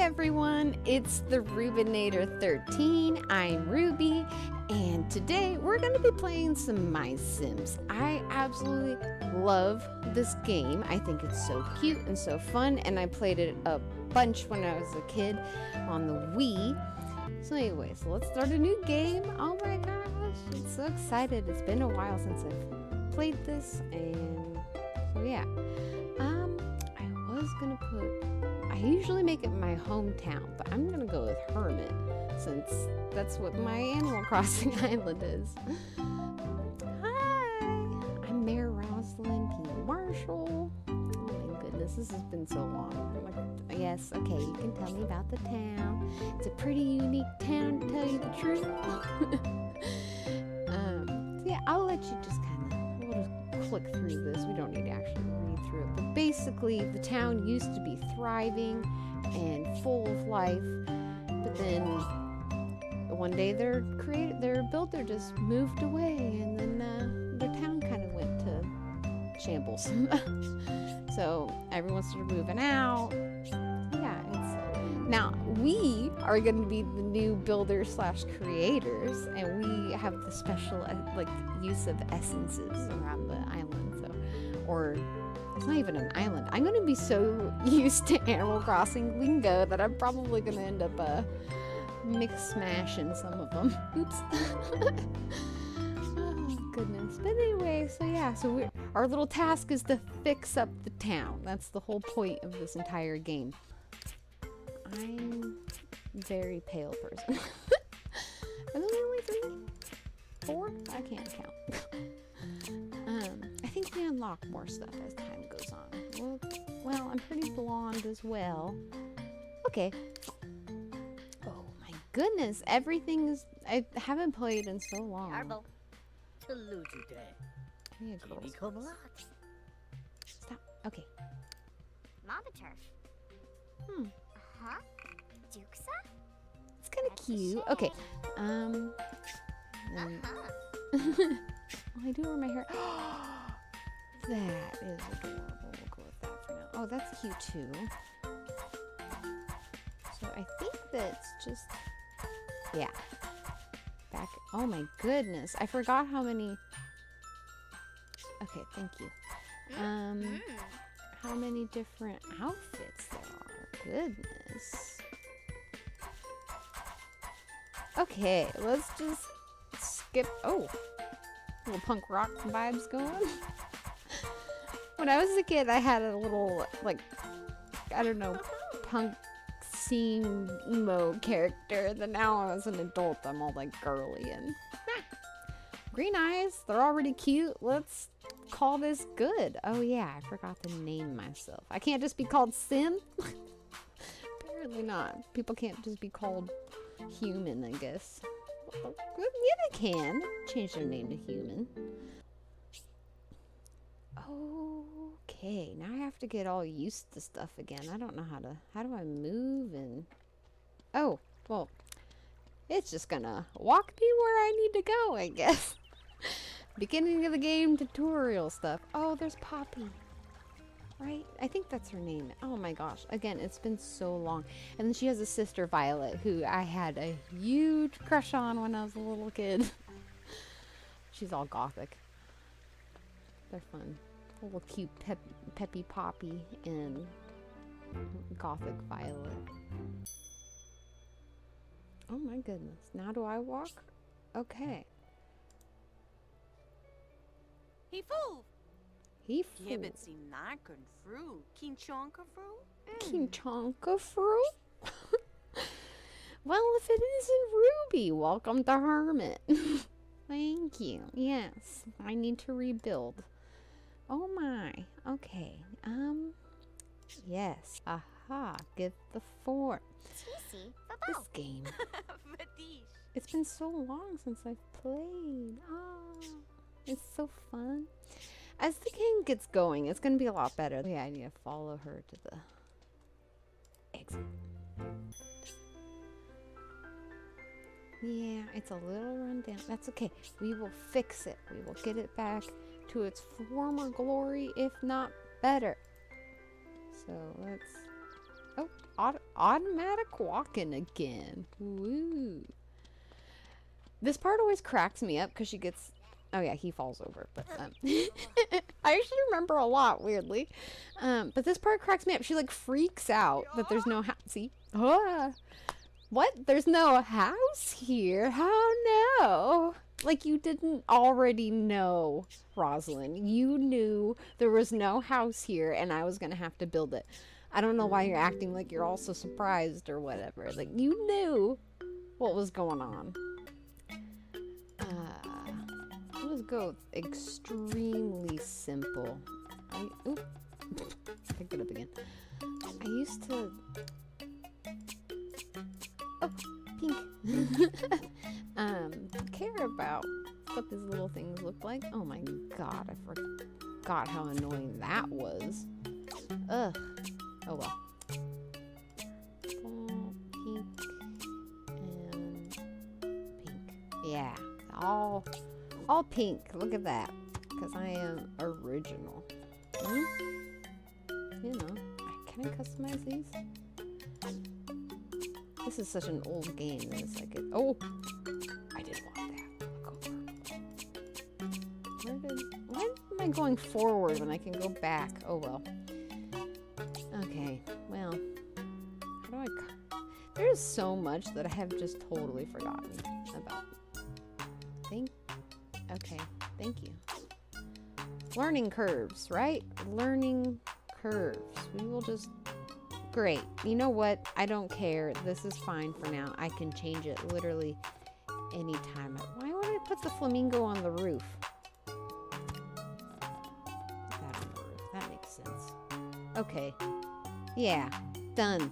everyone, it's the Rubinator 13. I'm Ruby, and today we're going to be playing some My Sims. I absolutely love this game. I think it's so cute and so fun, and I played it a bunch when I was a kid on the Wii. So, anyway, so let's start a new game. Oh my gosh, I'm so excited. It's been a while since I've played this, and so yeah. Um, I was gonna put I usually make it my hometown, but I'm gonna go with Hermit since that's what my Animal Crossing island is. Hi, I'm Mayor Rosalyn P. Marshall. Oh my goodness, this has been so long. Yes, okay, you can tell me about the town. It's a pretty unique town, to tell you the truth. um, so yeah, I'll let you just click through this. We don't need to actually read through it, but basically, the town used to be thriving and full of life, but then one day their creator, their builder just moved away, and then uh, the town kind of went to shambles. so everyone started moving out. Yeah, it's now we are going to be the new builders slash creators, and we have the special uh, like use of essences around the island. So, or it's not even an island. I'm going to be so used to Animal Crossing lingo that I'm probably going to end up uh, mix smashing some of them. Oops. oh goodness. But anyway, so yeah, so we our little task is to fix up the town. That's the whole point of this entire game. I'm very pale person. Are those only three? Four? I can't count. um, I think we unlock more stuff as time goes on. Well, well, I'm pretty blonde as well. Okay. Oh my goodness, everything is. I haven't played in so long. Yeah, girls. Kimi Komalat. Stop. Okay. Mama turf. Hmm. Dukesa? It's kind of cute. Okay. Um. Uh-huh. oh, I do wear my hair. that is adorable. We'll go with that for now. Oh, that's cute too. So I think that's just. Yeah. Back. Oh my goodness. I forgot how many. Okay, thank you. Um. Mm. how many different outfits. Goodness. Okay, let's just skip. Oh, little punk rock vibes going. when I was a kid, I had a little, like, I don't know, punk scene emo character. Then now as an adult, I'm all like girly and green eyes. They're already cute. Let's call this good. Oh yeah, I forgot to name myself. I can't just be called Sim. Apparently not. People can't just be called human, I guess. Yeah, they can change their name to human. Okay, now I have to get all used to stuff again. I don't know how to. How do I move and? Oh, well, it's just gonna walk me where I need to go, I guess. Beginning of the game tutorial stuff. Oh, there's Poppy. Right? I think that's her name. Oh my gosh. Again, it's been so long. And then she has a sister, Violet, who I had a huge crush on when I was a little kid. She's all gothic. They're fun. A little cute pep- Peppy Poppy and gothic Violet. Oh my goodness. Now do I walk? Okay. He fool. He Gibbet si nakern fru. Kinchonka fru. King Chonka fruit? well, if it isn't Ruby, welcome to Hermit. Thank you. Yes, I need to rebuild. Oh my. Okay. Um. Yes. Aha. Get the four. Tisi. This game. Vadish. It's been so long since I've played. Oh, it's so fun. As game going, it's going to be a lot better. Yeah, I need to follow her to the exit. Yeah, it's a little run down. That's okay. We will fix it. We will get it back to its former glory, if not better. So let's Oh, aut- automatic walking again. Woo. This part always cracks me up because she gets. Oh yeah, he falls over. But um, I actually remember a lot weirdly. Um, but this part cracks me up. She like freaks out that there's no house. See? Ah. What? There's no house here? How no? Like you didn't already know, Rosalyn. You knew there was no house here and I was gonna have to build it. I don't know why you're acting like you're also surprised or whatever. Like you knew what was going on. Go extremely simple. I oop, picked it up again. I used to. Oh, pink. um, care about what these little things look like. Oh my god, I forgot how annoying that was. Ugh. Oh well. Fall, pink, and pink. Yeah, all, all pink. Look at that. Because I am original. Hmm? You know, I- can I customize these? This is such an old game. It's like, it, oh, I didn't want that. Where did, why am I going forward when I can go back? Oh well. Okay, well, how do I? There's so much that I have just totally forgotten about. Okay, thank you. Learning curves, right? Learning curves. We will just. Great. You know what? I don't care. This is fine for now. I can change it literally anytime. Why would I put the flamingo on the roof? That on the roof. That makes sense. Okay. Yeah. Done.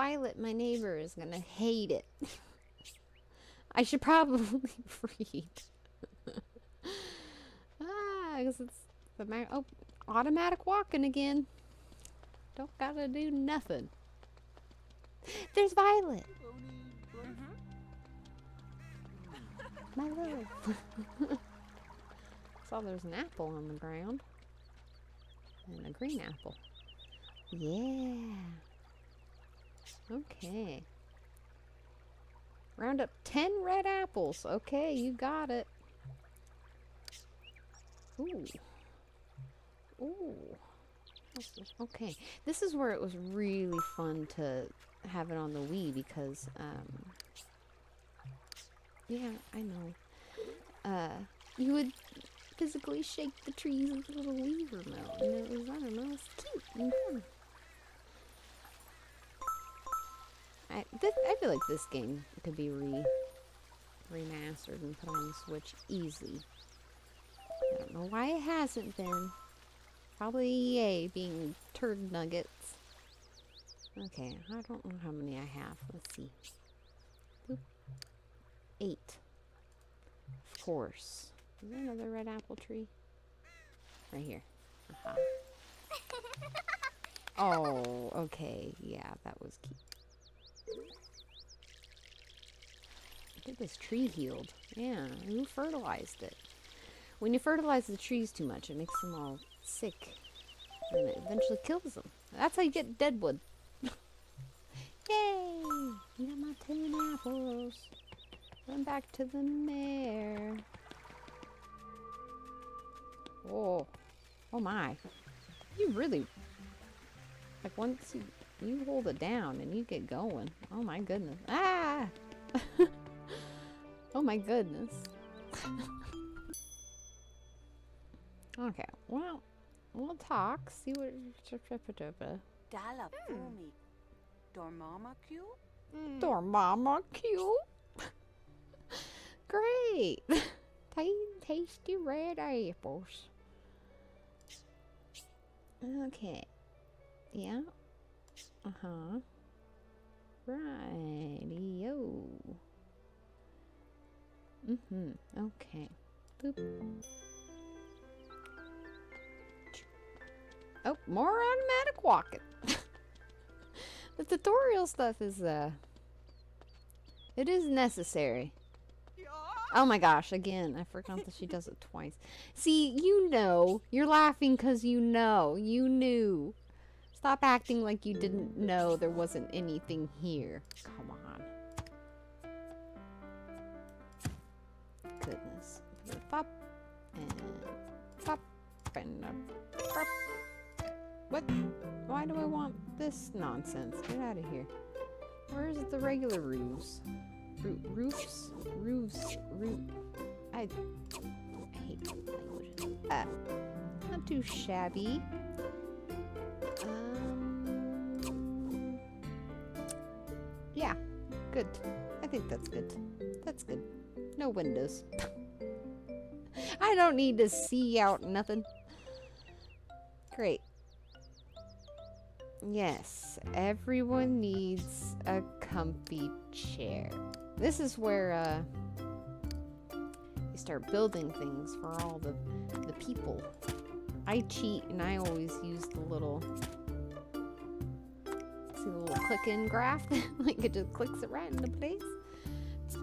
Violet, my neighbor, is gonna hate it. I should probably read. ah, because it's the oh, automatic walking again. Don't gotta do nothing. There's Violet, my love. Saw there's an apple on the ground. And a green apple. Yeah. Okay. Round up 10 red apples. Okay, you got it. Ooh. Ooh. Okay. This is where it was really fun to have it on the Wii because, um, yeah, I know. Uh, you would physically shake the trees with a little Wii remote, and it was, I don't know, it's cute and fun. I, this, I feel like this game could be re remastered and put on the Switch easy. I don't know why it hasn't been. Probably EA being turd nuggets. Okay, I don't know how many I have. Let's see. Boop. Eight. Of course. Is there another red apple tree? Right here. Aha. Oh, okay. Yeah, that was cute. At this tree healed. Yeah, who fertilized it? When you fertilize the trees too much, it makes them all sick. And it eventually kills them. That's how you get deadwood. Yay! You got my ten apples. Run back to the mayor. Oh. Oh my. You really... Like once you, you hold it down and you get going. Oh my goodness. Ah! oh my goodness. okay, well, we'll talk. See what. Dala fumi. Dormama Q? Dormama cute. Great. Ta- tasty red apples. Okay. Yeah. Uh huh. Righty-o. Mm-hmm. Okay. Boop. Oh, more automatic walking. the tutorial stuff is, uh... It is necessary. Oh my gosh, again, I forgot that she does it twice. See, you know. You're laughing because you know. You knew. Stop acting like you didn't know there wasn't anything here. Come on. Goodness. Pop and pop and a pop. What? Why do I want this nonsense? Get out of here. Where's the regular roofs? Roo roofs? Roofs? Roof. I, I hate languages. Uh, not too shabby. Good. I think that's good. That's good. No windows. I don't need to see out nothing. Great. Yes, everyone needs a comfy chair. This is where uh, you start building things for all the, the people. I cheat and I always use the little see the little click in graph like it just clicks it right into place.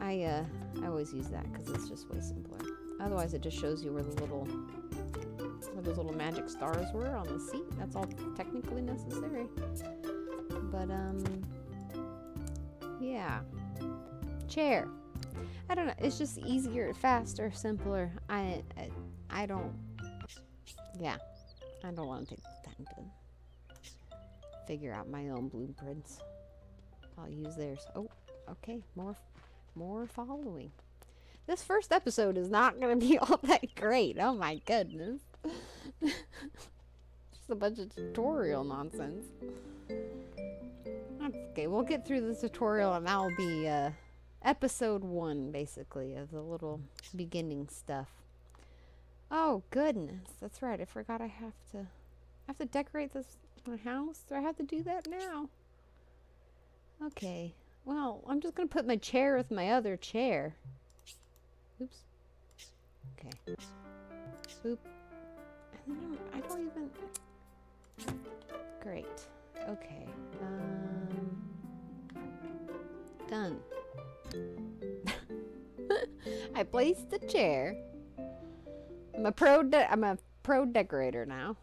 I uh I always use that because it's just way simpler. Otherwise it just shows you where the little where those little magic stars were on the seat. That's all technically necessary. But um yeah. Chair. I don't know. It's just easier, faster, simpler. I I, I don't yeah, I don't want to take the time to figure out my own blueprints. I'll use theirs. Oh, okay, more, more following. This first episode is not going to be all that great. Oh my goodness. Just a bunch of tutorial nonsense. That's okay. We'll get through the tutorial and that'll be uh, episode one, basically, of the little beginning stuff. Oh goodness, that's right. I forgot I have to I have to decorate this my house. Do I have to do that now? Okay. Well, I'm just gonna put my chair with my other chair. Oops. Okay. Oop. I don't, I don't even. Great. Okay. Um. Done. I placed the chair. I'm a pro. I'm a pro decorator now.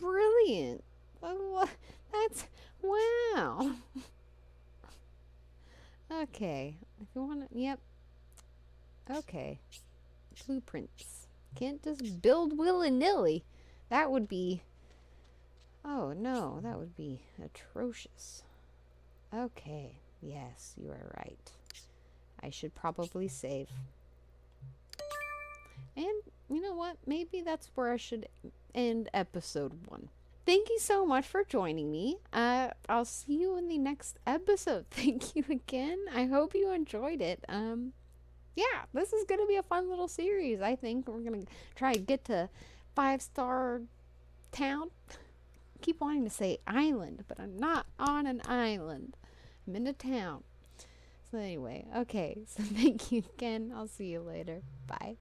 Brilliant. Oh, that's wow. okay. If you want to, yep. Okay. Blueprints. Can't just build willy nilly. That would be. Oh no, that would be atrocious. Okay. Yes, you are right. I should probably save. And you know what? Maybe that's where I should end episode one. Thank you so much for joining me. Uh, I'll see you in the next episode. Thank you again. I hope you enjoyed it. Um, yeah, this is gonna be a fun little series. I think we're gonna try to get to five star town. Keep wanting to say island, but I'm not on an island. I'm in a town. So anyway, okay. So thank you again. I'll see you later. Bye.